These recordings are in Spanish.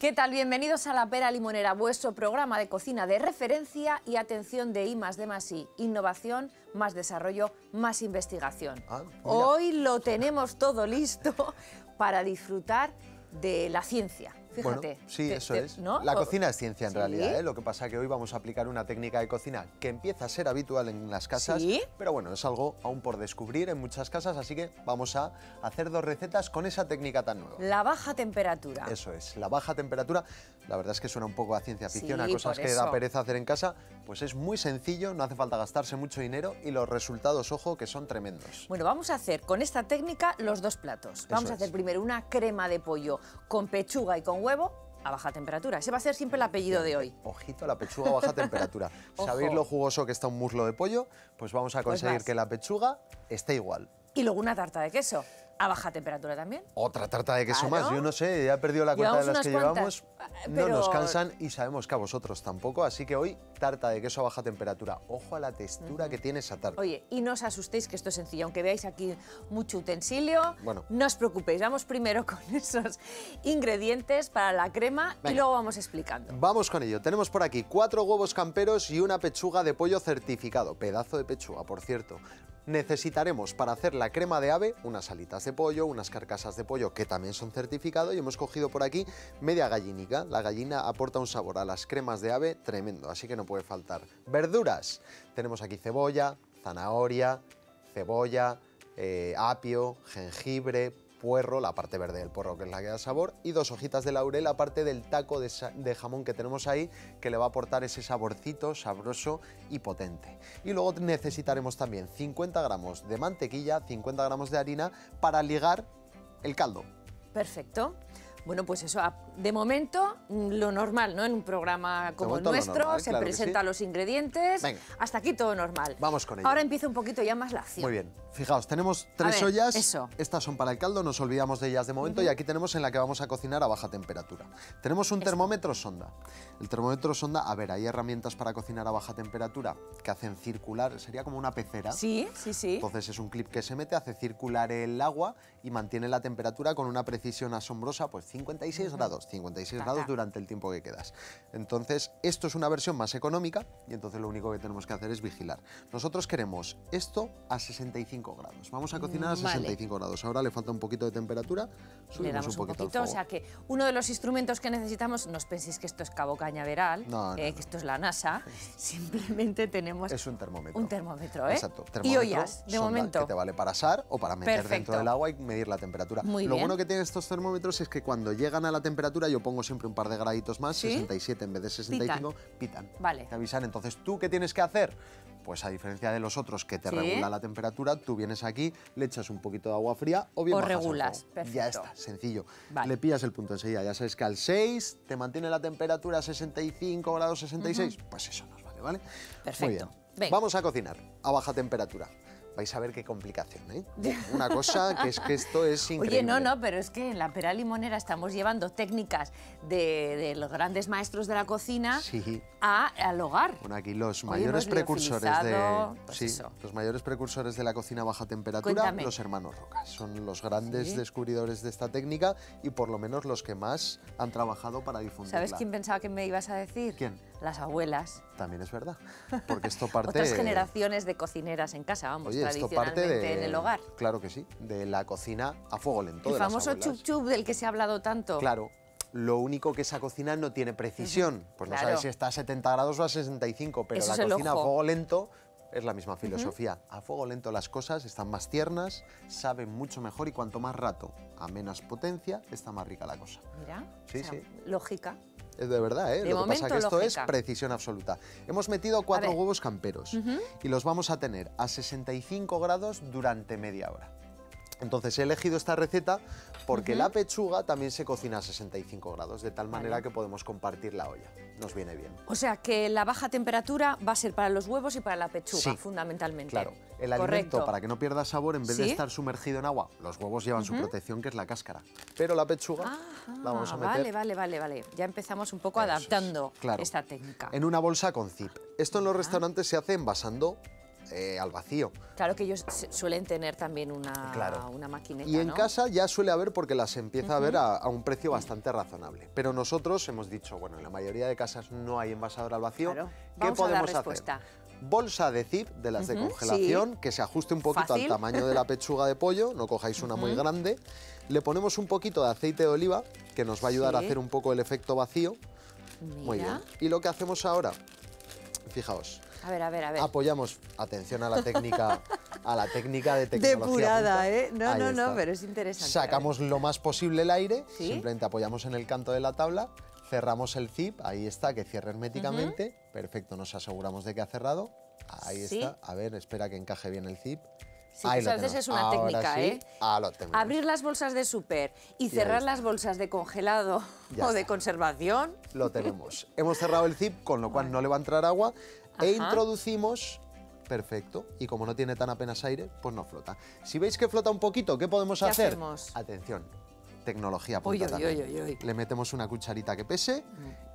¿Qué tal? Bienvenidos a La Pera Limonera, vuestro programa de cocina de referencia y atención de I más D más I. Innovación, más desarrollo, más investigación. Ah. Hoy lo tenemos todo listo para disfrutar de la ciencia. Fíjate. Bueno, sí, te- eso te- es. ¿no? La cocina es ciencia en Sí. realidad, ¿eh? Lo que pasa que hoy vamos a aplicar una técnica de cocina que empieza a ser habitual en las casas, Sí. pero bueno, es algo aún por descubrir en muchas casas, así que vamos a hacer dos recetas con esa técnica tan nueva. La baja temperatura. Eso es, la baja temperatura, la verdad es que suena un poco a ciencia ficción, a Sí, cosas por que da pereza hacer en casa, pues es muy sencillo, no hace falta gastarse mucho dinero y los resultados, ojo, que son tremendos. Bueno, vamos a hacer con esta técnica los dos platos. Vamos a hacer es. primero una crema de pollo con pechuga y con huevo a baja temperatura. Ese va a ser siempre el apellido de hoy. Ojito a la pechuga a baja temperatura. ¿Sabéis lo jugoso que está un muslo de pollo? Pues vamos a Pues conseguir que la pechuga esté igual. Y luego una tarta de queso a baja temperatura también. Otra tarta de queso Claro. más. Yo no sé, ya he perdido la cuenta de las que llevamos. No pero- nos cansan y sabemos que a vosotros tampoco. Así que hoy, tarta de queso a baja temperatura. Ojo a la textura que tiene esa tarta. Oye, y no os asustéis que esto es sencillo, aunque veáis aquí mucho utensilio, Bueno. no os preocupéis, vamos primero con esos ingredientes para la crema y luego vamos explicando. Vamos con ello. Tenemos por aquí cuatro huevos camperos y una pechuga de pollo certificado. Pedazo de pechuga, por cierto. Necesitaremos para hacer la crema de ave unas alitas de pollo, unas carcasas de pollo que también son certificado y hemos cogido por aquí media gallinica. La gallina aporta un sabor a las cremas de ave tremendo, así que no puede faltar. Verduras. Tenemos aquí cebolla, zanahoria, cebolla, eh, apio, jengibre, puerro, la parte verde del puerro que es la que da sabor, y dos hojitas de laurel, aparte del taco de, jamón que tenemos ahí, que le va a aportar ese saborcito sabroso y potente. Y luego necesitaremos también 50 gramos de mantequilla, 50 gramos de harina para ligar el caldo. Perfecto. Bueno, pues eso, de momento mm, lo normal, ¿no? En un programa como el nuestro, normal, se claro presentan sí. los ingredientes, Venga. hasta aquí todo normal. Vamos con ello. Ahora empieza un poquito ya más la acción. Muy bien, fijaos, tenemos tres ver, ollas, eso. estas son para el caldo, nos olvidamos de ellas de momento y aquí tenemos en la que vamos a cocinar a baja temperatura. Tenemos un termómetro sonda. El termómetro sonda, a ver, hay herramientas para cocinar a baja temperatura que hacen circular, sería como una pecera. Sí, sí, sí. Entonces es un clip que se mete, hace circular el agua y mantiene la temperatura con una precisión asombrosa, pues 56 grados, 56 Ta, grados durante el tiempo que quedas. Entonces, esto es una versión más económica y entonces lo único que tenemos que hacer es vigilar. Nosotros queremos esto a 65 grados. Vamos a cocinar a Vale. 65 grados. Ahora le falta un poquito de temperatura, Le damos un un poquito, o sea que uno de los instrumentos que necesitamos, no os penséis que esto es cabo cañaveral, No, no, eh, no. que esto es la NASA, simplemente tenemos Es un termómetro. un termómetro, ¿eh? Exacto. y termómetro, ollas, de momento. Que te vale para asar o para meter Perfecto. dentro del agua y medir la temperatura. Muy Lo bien. bueno que tienen estos termómetros es que cuando llegan a la temperatura, yo pongo siempre un par de graditos más, ¿Sí? 67 en vez de 65, pitan. Vale. Te avisan. Entonces, ¿tú qué tienes que hacer? Pues a diferencia de los otros que te Sí. regula la temperatura, tú vienes aquí, le echas un poquito de agua fría o bien O bajas regulas, fuego. Ya perfecto. está, sencillo. Vale. Le pillas el punto enseguida. Ya sabes que al 6 te mantiene la temperatura a 65 grados, 66. Pues eso nos vale, ¿vale? Muy Perfecto. bien. Venga. Vamos a cocinar a baja temperatura. Vais a ver qué complicación, ¿eh? Una cosa que es que esto es increíble. Oye, no, no, pero es que en la pera limonera estamos llevando técnicas de, de los grandes maestros de la cocina Sí. a, al hogar. Bueno, aquí los mayores precursores de pues sí, eso. los mayores precursores de la cocina a baja temperatura, Cuéntame. los hermanos Roca. Son los grandes Sí. descubridores de esta técnica y por lo menos los que más han trabajado para difundirla. ¿Sabes quién pensaba que me ibas a decir? ¿Quién? Las abuelas. También es verdad, porque esto parte Otras generaciones de cocineras en casa, vamos, Oye, esto parte de, en el hogar. Claro que sí, de la cocina a fuego lento. El de famoso chup chup del que se ha hablado tanto. Claro. Lo único que esa cocina no tiene precisión. Pues no Claro. sabes si está a 70 grados o a 65, pero Eso la cocina a fuego lento es la misma filosofía. A fuego lento las cosas están más tiernas, saben mucho mejor y cuanto más rato a menos potencia, está más rica la cosa. Mira, Sí, o sea, sí. lógica. Es de verdad, ¿eh? De Lo que pasa que esto lógica. es precisión absoluta. Hemos metido cuatro huevos camperos y los vamos a tener a 65 grados durante media hora. Entonces he elegido esta receta porque la pechuga también se cocina a 65 grados, de tal manera que podemos compartir la olla. Nos viene bien. O sea que la baja temperatura va a ser para los huevos y para la pechuga, Sí, fundamentalmente. Claro, el Correcto. alimento para que no pierda sabor, en vez de estar sumergido en agua, los huevos llevan su protección, que es la cáscara. Pero la pechuga Ajá, la vamos a meter vale, vale, vale, vale. Ya empezamos un poco Eso es, adaptando claro. esta técnica. en una bolsa con zip. Esto en los restaurantes se hace envasando eh, al vacío. Claro que ellos suelen tener también una, Claro. una maquineta, Y en ¿no? casa ya suele haber porque las empieza a ver a, a un precio bastante razonable. Pero nosotros hemos dicho, bueno, en la mayoría de casas no hay envasador al vacío. Claro. ¿Qué Vamos podemos hacer? Bolsa de zip de las de congelación que se ajuste un poquito Fácil. al tamaño de la pechuga de pollo, no cojáis una muy grande. Le ponemos un poquito de aceite de oliva que nos va a ayudar a hacer un poco el efecto vacío. Muy bien. Y lo que hacemos ahora, fijaos, A ver, a ver, a ver. apoyamos, atención a la técnica, a la técnica de tecnología. Depurada. ¿eh? No, Ahí no, no, pero es interesante. Sacamos lo más posible el aire, ¿Sí? simplemente apoyamos en el canto de la tabla, cerramos el zip, ahí está, que cierre herméticamente. Perfecto, nos aseguramos de que ha cerrado. Ahí Sí. está. A ver, espera que encaje bien el zip. Sí, ahí lo a veces tenemos. es una Ahora técnica, sí, ¿eh? ah, lo. Abrir las bolsas de súper y cerrar las bolsas de congelado Ya o de está. conservación. Lo tenemos. Hemos cerrado el zip, con lo cual no le va a entrar agua. E introducimos... Perfecto. Y como no tiene tan apenas aire, pues no flota. Si veis que flota un poquito, ¿qué podemos ¿Qué hacer? hacemos? Atención. Tecnología punta uy, también. uy, uy, uy. Le metemos una cucharita que pese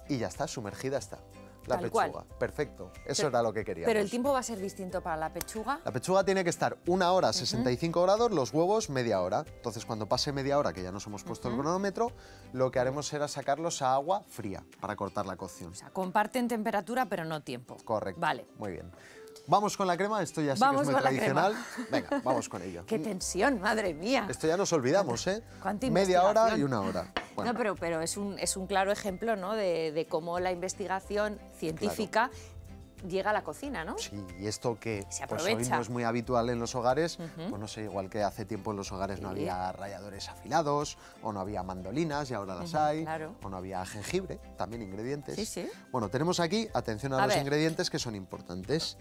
y ya está, sumergida está. La Tal pechuga. cual. Perfecto. Eso Pero- era lo que queríamos. Pero el tiempo va a ser distinto para la pechuga. La pechuga tiene que estar una hora a 65 grados, los huevos media hora. Entonces, cuando pase media hora, que ya nos hemos puesto el cronómetro, lo que haremos será sacarlos a agua fría para cortar la cocción. O sea, comparten temperatura, pero no tiempo. Correcto. Vale. Muy bien. Vamos con la crema, esto ya sí que es muy tradicional. Venga, vamos con ello. ¡Qué tensión, madre mía! Esto ya nos olvidamos, ¿eh? Media hora y una hora. Bueno, No, pero, pero es, un, es un claro ejemplo ¿no? de, de cómo la investigación científica llega a la cocina, ¿no? Sí, y esto que Se pues hoy aprovecha. no es muy habitual en los hogares, pues no sé, igual que hace tiempo en los hogares no había ralladores afilados, o no había mandolinas y ahora las hay, claro. o no había jengibre, también ingredientes. Sí, sí. Bueno, tenemos aquí, atención a, A los ver. ingredientes que son importantes.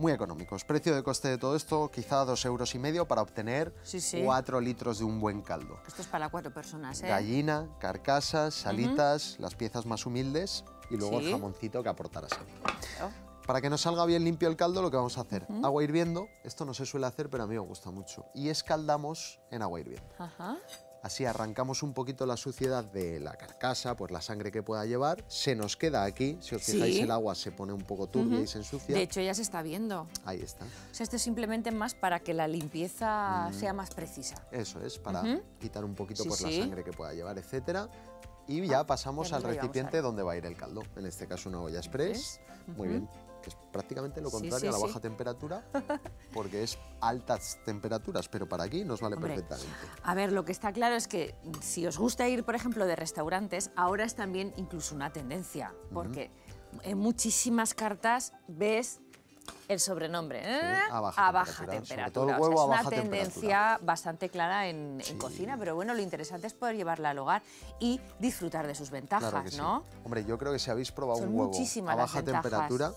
Muy económicos. Precio de coste de todo esto, quizá dos euros y medio para obtener Sí, sí. cuatro litros de un buen caldo. Esto es para cuatro personas, ¿eh? Gallina, carcasas, salitas, las piezas más humildes y luego Sí. el jamoncito que aportará siempre. Claro. Para que nos salga bien limpio el caldo, lo que vamos a hacer, agua hirviendo, esto no se suele hacer, pero a mí me gusta mucho, y escaldamos en agua hirviendo. Ajá. Así arrancamos un poquito la suciedad de la carcasa, pues la sangre que pueda llevar, se nos queda aquí, si os Sí. fijáis el agua se pone un poco turbia y se ensucia. De hecho, ya se está viendo. Ahí está. O sea, esto es simplemente más para que la limpieza sea más precisa. Eso es, para quitar un poquito Sí, pues, sí. la sangre que pueda llevar, etcétera. Y ya pasamos ya al recipiente donde va a ir el caldo. En este caso una olla express. Muy bien. Que es prácticamente lo contrario sí, a la sí. baja temperatura, porque es altas temperaturas, pero para aquí nos vale Hombre, perfectamente. A ver, lo que está claro es que si os gusta ir, por ejemplo, de restaurantes, ahora es también incluso una tendencia, porque en muchísimas cartas ves el sobrenombre ¿eh? a baja baja temperatura, sobre temperatura. todo el O sea, huevo es a una baja tendencia bastante clara en, en cocina, pero bueno, lo interesante es poder llevarla al hogar y disfrutar de sus ventajas, Claro que sí. ¿no? Hombre, yo creo que si habéis probado Son un huevo a baja ventajas. temperatura,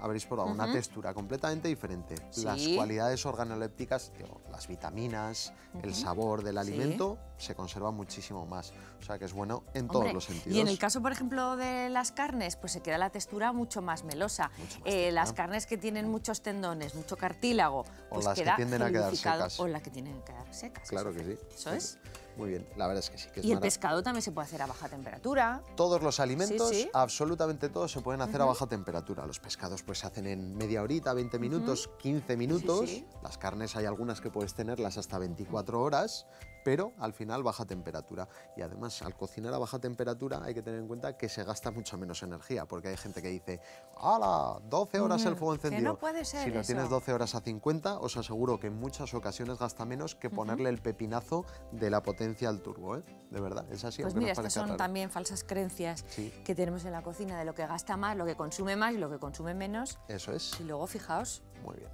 habréis probado una textura completamente diferente. Las cualidades organolépticas, las vitaminas, el sabor del alimento se conservan muchísimo más. O sea que es bueno en todos los sentidos. Y en el caso, por ejemplo, de las carnes, pues se queda la textura mucho más melosa. Mucho más Eh, las carnes que tienen muchos tendones, mucho cartílago, O pues las que tienden a quedar secas. O las que tienen que quedar secas. Claro que sí. Eso es. Muy bien, la verdad es que sí. Que es Y el pescado también se puede hacer a baja temperatura. Todos los alimentos, Sí, sí. absolutamente todos, se pueden hacer a baja temperatura. Los pescados pues se hacen en media horita, 20 minutos, 15 minutos. sí. Las carnes hay algunas que puedes tenerlas hasta 24 horas, pero al final baja temperatura. Y además, al cocinar a baja temperatura hay que tener en cuenta que se gasta mucha menos energía, porque hay gente que dice, ¡Hala! 12 horas el fuego que encendido. no puede ser si lo eso. tienes 12 horas a 50, os aseguro que en muchas ocasiones gasta menos que ponerle el pepinazo de la potencia al turbo, ¿eh? De verdad, es así. Pues mira, estas son raro. también falsas creencias Sí. que tenemos en la cocina de lo que gasta más, lo que consume más y lo que consume menos. Eso es. Y luego, fijaos, Muy bien.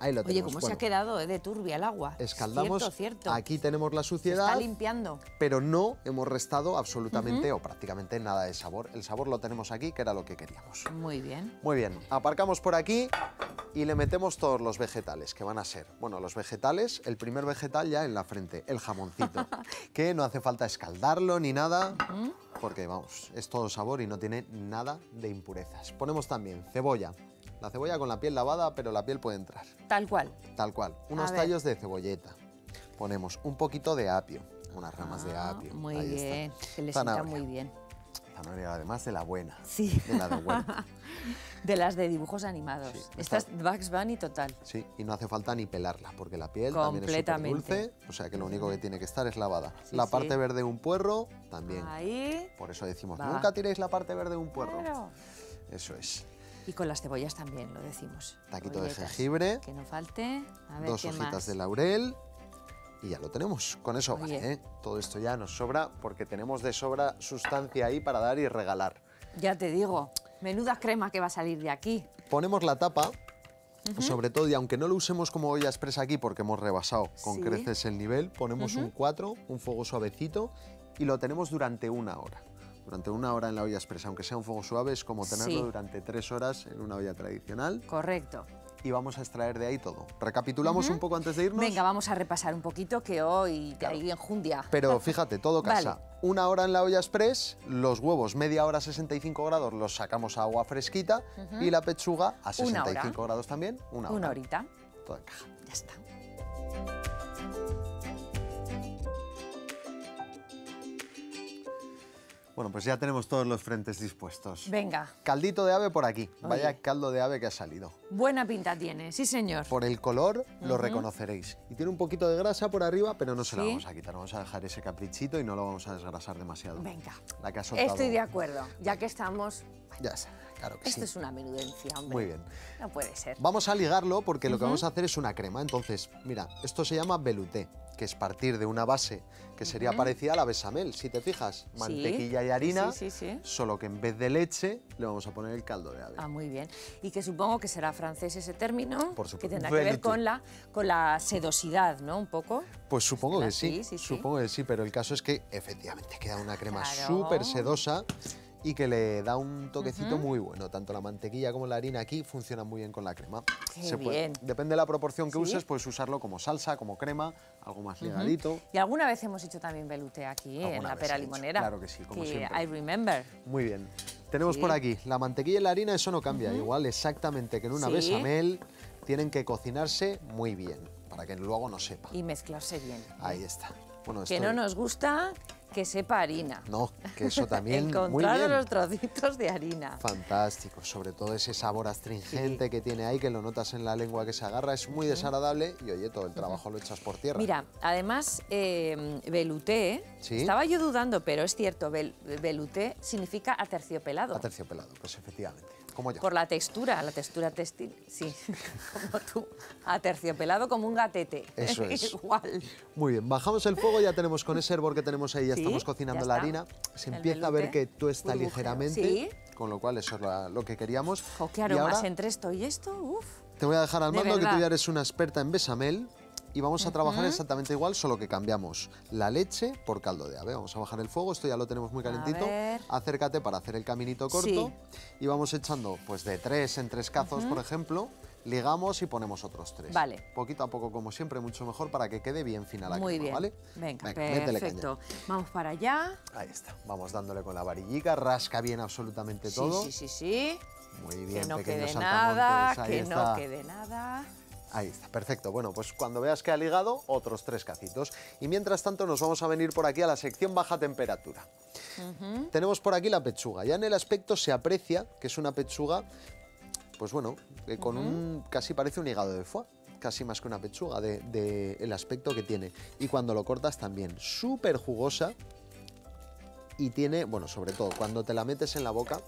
Ahí lo oye, tenemos. cómo se Bueno, ha quedado eh, de turbia el agua. Escaldamos. Cierto, cierto. Aquí tenemos la se suciedad, está limpiando. pero no hemos restado absolutamente o prácticamente nada de sabor. El sabor lo tenemos aquí, que era lo que queríamos. Muy bien. Muy bien, aparcamos por aquí y le metemos todos los vegetales, que van a ser, bueno, los vegetales, el primer vegetal ya en la frente, el jamoncito, que no hace falta escaldarlo ni nada, porque vamos, es todo sabor y no tiene nada de impurezas. Ponemos también cebolla, la cebolla con la piel lavada, pero la piel puede entrar. Tal cual. Tal cual. Unos tallos de cebolleta. Ponemos un poquito de apio, unas ramas de Ah, apio. Muy ahí está. bien. Que le sienta Zanahoria. muy bien. Zanahoria además de la buena. Sí. De la de huerta. De las de dibujos animados. Sí, Esta es Bugs Bunny total. Sí, y no hace falta ni pelarla, porque la piel también es dulce, o sea que lo único que tiene que estar es lavada. Sí, la sí. parte verde de un puerro, también. Ahí. Por eso decimos, Va. nunca tiréis la parte verde de un puerro. Claro. Eso es. Y con las cebollas también, lo decimos. Taquito de jengibre, Que no falte. A ver dos hojitas más. de laurel y ya lo tenemos. Con eso vale, ¿eh? Todo esto ya nos sobra porque tenemos de sobra sustancia ahí para dar y regalar. Ya te digo, menuda crema que va a salir de aquí. Ponemos la tapa, sobre todo, y aunque no lo usemos como olla expresa aquí porque hemos rebasado con Sí. creces el nivel, ponemos un 4, un fuego suavecito y lo tenemos durante una hora. Durante una hora en la olla expresa, aunque sea un fuego suave, es como tenerlo Sí. durante tres horas en una olla tradicional Correcto. y vamos a extraer de ahí todo. ¿Recapitulamos un poco antes de irnos? Venga, vamos a repasar un poquito que hoy de ahí enjundia. Pero fíjate, todo casa. Vale. Una hora en la olla express, los huevos media hora a 65 grados los sacamos a agua fresquita y la pechuga a Una hora. 65 grados también, una hora. Una horita. Caja. Ya está. Bueno, pues ya tenemos todos los frentes dispuestos. Venga, Caldito de ave por aquí. Vaya caldo de ave que ha salido. buena pinta tiene, sí señor. Por el color lo reconoceréis. Y tiene un poquito de grasa por arriba, pero no se la vamos a quitar. Vamos a dejar ese caprichito y no lo vamos a desgrasar demasiado. Venga. La que ha soltado. Estoy de acuerdo, ya que estamos... Ya está, claro que Esto sí. es una menudencia, hombre. Muy bien. No puede ser. Vamos a ligarlo porque lo que vamos a hacer es una crema. Entonces, mira, esto se llama velouté, que es partir de una base que sería parecida a la bechamel, si te fijas. Mantequilla y harina, Sí, sí, sí. solo que en vez de leche le vamos a poner el caldo de ave. Ah, muy bien. Y que supongo que será francés ese término, Por que tendrá que ver con la, con la sedosidad, ¿no? Un poco. Pues supongo que Sí, sí, sí, sí. supongo que sí, pero el caso es que efectivamente queda una crema Claro. súper sedosa y que le da un toquecito muy bueno. Tanto la mantequilla como la harina aquí funcionan muy bien con la crema. Qué bien. depende de la proporción que Sí. uses, puedes usarlo como salsa, como crema, algo más ligadito. Y alguna vez hemos hecho también veluté aquí, en Alguna la pera limonera. claro que sí, como que siempre. I remember. Muy bien. Tenemos Sí. por aquí la mantequilla y la harina, eso no cambia. Igual exactamente que en una Sí. bechamel tienen que cocinarse muy bien para que luego no sepa. Y mezclarse bien. Ahí está. Bueno, Que no nos gusta que sepa harina. No, que eso también muy Encontrar bien. los trocitos de harina. Fantástico, sobre todo ese sabor astringente que tiene ahí, que lo notas en la lengua que se agarra, es muy desagradable y oye, todo el trabajo lo echas por tierra. Mira, además, eh, velouté, Sí. estaba yo dudando, pero es cierto, vel- velouté significa aterciopelado. Aterciopelado, pues efectivamente, como yo. Por la textura, la textura textil, sí, como tú. Aterciopelado como un gatete. Eso es. Igual. Muy bien, bajamos el fuego, ya tenemos con ese hervor que tenemos ahí, ya Sí, estamos cocinando ya la harina. Se El empieza a ver que tú está burbujeo. ligeramente, Sí. con lo cual eso es la- lo que queríamos. Jo, qué y ahora entre esto y esto, uf. te voy a dejar al De mando que tú ya eres una experta en bechamel y vamos a trabajar exactamente igual, solo que cambiamos la leche por caldo de ave. Vamos a bajar el fuego, esto ya lo tenemos muy calentito. Acércate para hacer el caminito corto Sí. y vamos echando pues de tres en tres cazos, por ejemplo. Ligamos y ponemos otros tres. Vale. Poquito a poco, como siempre, mucho mejor para que quede bien fina la Muy crema, bien. ¿vale? Venga, perfecto. Vamos para allá. Ahí está. Vamos dándole con la varillica, rasca bien absolutamente Sí, todo. sí, sí, sí. Muy bien, que no pequeños quede nada, ahí que está. no quede nada. Ahí está, perfecto. Bueno, pues cuando veas que ha ligado, otros tres cacitos. Y mientras tanto nos vamos a venir por aquí a la sección baja temperatura. Tenemos por aquí la pechuga. Ya en el aspecto se aprecia que es una pechuga, pues bueno, que con un casi parece un hígado de foie. Casi más que una pechuga, de, de el aspecto que tiene. Y cuando lo cortas también, súper jugosa. Y tiene, bueno, sobre todo, cuando te la metes en la boca,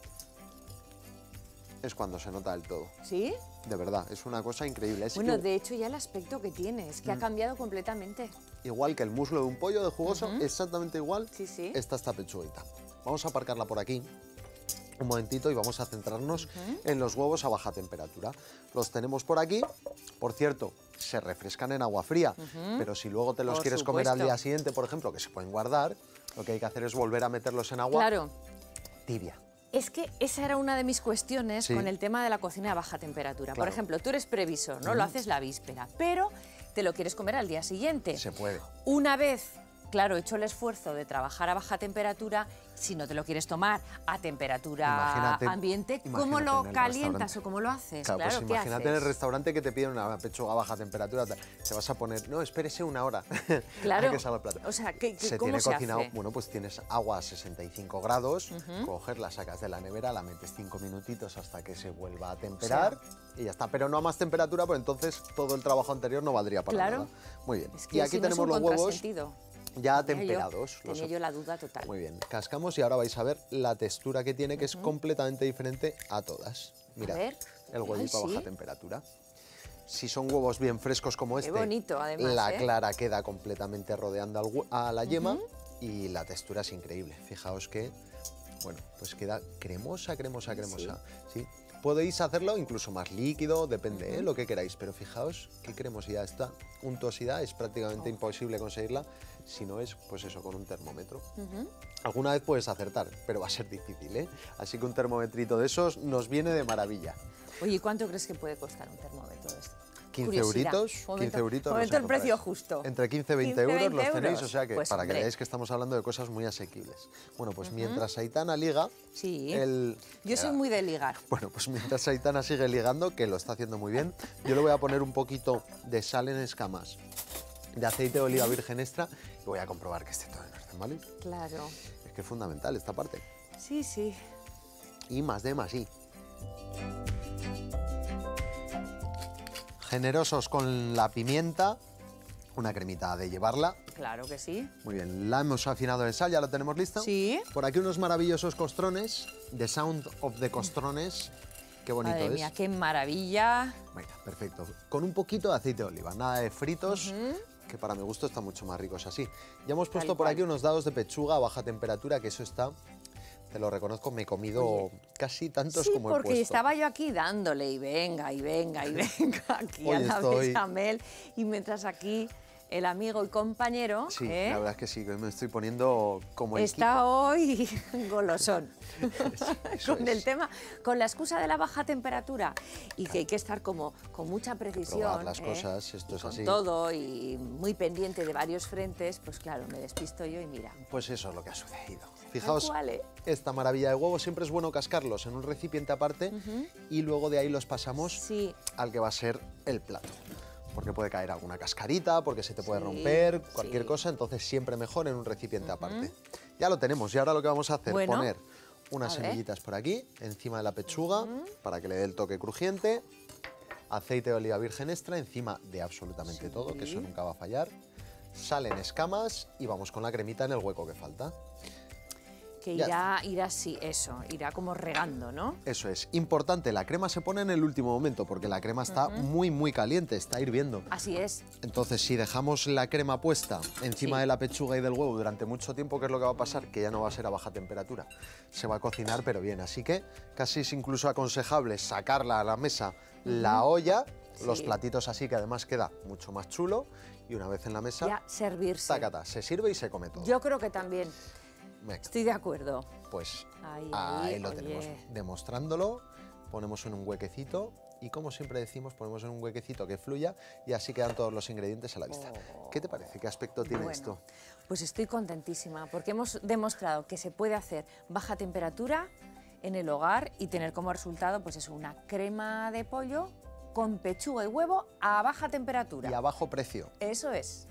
es cuando se nota del todo. ¿Sí? De verdad, es una cosa increíble. Es Bueno, que- de hecho ya el aspecto que tiene es que Mm. ha cambiado completamente. igual que el muslo de un pollo de jugoso, exactamente igual Sí, sí. está esta pechuguita. Vamos a aparcarla por aquí un momentito y vamos a centrarnos en los huevos a baja temperatura. Los tenemos por aquí, por cierto, se refrescan en agua fría, pero si luego te los Por quieres comer al día siguiente, por ejemplo, que se pueden guardar, lo que hay que hacer es volver a meterlos en agua Claro. tibia. Es que esa era una de mis cuestiones Sí. con el tema de la cocina a baja temperatura. Por ejemplo, tú eres previsor, ¿no? Lo haces la víspera, pero te lo quieres comer al día siguiente. Se puede. Una vez claro, he hecho el esfuerzo de trabajar a baja temperatura, si no te lo quieres tomar a temperatura Imagínate- ambiente, ¿cómo lo calientas o cómo lo haces? Claro, Claro, pues ¿qué imagínate en el restaurante que te piden una pechuga a baja temperatura, te vas a poner, no, espérese una hora Claro. que salga el plato. O sea, ¿qué- qué- se cómo tiene se cocinado, hace? bueno, pues tienes agua a 65 grados, coges, la sacas de la nevera, la metes 5 minutitos hasta que se vuelva a temperar y ya está. Pero no a más temperatura, pues entonces todo el trabajo anterior no valdría para Claro. nada. Muy bien. Es que y aquí si no es tenemos un los huevos. Ya Tenía yo- temperados. los- Tenía yo la duda total. Muy bien, cascamos y ahora vais a ver la textura que tiene, que es completamente diferente a todas. Mira, ver. el huevito Ay, a baja sí. temperatura. Si son huevos bien frescos como Qué este, bonito, además, la ¿eh? clara queda completamente rodeando al a la yema y la textura es increíble. Fijaos que, bueno, pues queda cremosa, cremosa, cremosa. ¿sí? Podéis hacerlo incluso más líquido, depende, ¿eh? lo que queráis, pero fijaos qué cremosidad está. Untuosidad es Oh. prácticamente imposible conseguirla si no es, pues eso, con un termómetro. Alguna vez puedes acertar, pero va a ser difícil, ¿eh? Así que un termometrito de esos nos viene de maravilla. Oye, ¿y cuánto crees que puede costar un termómetro de este? 15 Curiosidad. euritos, Momento- 15 euritos. momento el precio justo. Entre 15 y 20 15, euros los 20 tenéis, o sea que Pues, para que veáis que estamos hablando de cosas muy asequibles. Bueno, pues mientras Aitana liga, Sí. el... Yo soy muy de ligar. Bueno, pues mientras Aitana sigue ligando, que lo está haciendo muy bien, yo le voy a poner un poquito de sal en escamas, de aceite de oliva virgen extra y voy a comprobar que esté todo en orden, ¿vale? Claro. Es que es fundamental esta parte. Sí, sí. Y más de más y. Generosos con la pimienta, una cremita de llevarla. Claro que sí. Muy bien, la hemos afinado de sal, ya la tenemos lista. Sí. Por aquí unos maravillosos costrones, The Sound of the Costrones. Qué bonito Madre es. mía, qué maravilla. Venga, perfecto. Con un poquito de aceite de oliva, nada de fritos, que para mi gusto están mucho más ricos así. Ya hemos puesto por aquí unos dados de pechuga a baja temperatura, que eso está, te lo reconozco, me he comido casi tantos Sí, como he porque puesto. estaba yo aquí dándole y venga, y venga, y venga aquí a la estoy- bechamel. Y mientras aquí el amigo y compañero Sí, ¿eh? la verdad es que sí, me estoy poniendo como está hoy golosón. eso con el tema, con la excusa de la baja temperatura y que hay que estar como con mucha precisión. Probar las ¿eh? cosas, esto es con así. todo y muy pendiente de varios frentes, pues claro, me despisto yo y mira. Pues eso es lo que ha sucedido. Fijaos, cual, ¿eh? esta maravilla de huevo siempre es bueno cascarlos en un recipiente aparte y luego de ahí los pasamos Sí, al que va a ser el plato. Porque puede caer alguna cascarita, porque se te puede Sí, romper, cualquier sí. cosa, entonces siempre mejor en un recipiente aparte. Ya lo tenemos y ahora lo que vamos a hacer, Bueno, poner unas ver. semillitas por aquí, encima de la pechuga, para que le dé el toque crujiente, aceite de oliva virgen extra encima de absolutamente todo, que eso Sí. nunca va a fallar, sal en escamas y vamos con la cremita en el hueco que falta. Que Ya irá, irá así, eso, irá como regando, ¿no? Eso es, importante, la crema se pone en el último momento porque la crema está muy muy caliente, está hirviendo. Así es. Entonces, si dejamos la crema puesta encima Sí. de la pechuga y del huevo durante mucho tiempo, ¿qué es lo que va a pasar? Que ya no va a ser a baja temperatura. Se va a cocinar, pero bien. Así que casi es incluso aconsejable sacarla a la mesa, la olla, los platitos así, que además queda mucho más chulo. Y una vez en la mesa, Ya servirse. tacata, se sirve y se come todo. Yo creo que también. Venga, Estoy de acuerdo. pues Ahí, ahí ahí, lo oye. tenemos, demostrándolo. Ponemos en un huequecito y como siempre decimos, ponemos en un huequecito que fluya y así quedan todos los ingredientes a la vista. ¿Qué te parece? ¿Qué aspecto tiene Bueno, esto? Pues estoy contentísima porque hemos demostrado que se puede hacer baja temperatura en el hogar y tener como resultado pues eso, una crema de pollo con pechuga y huevo a baja temperatura. Y a bajo precio. Eso es.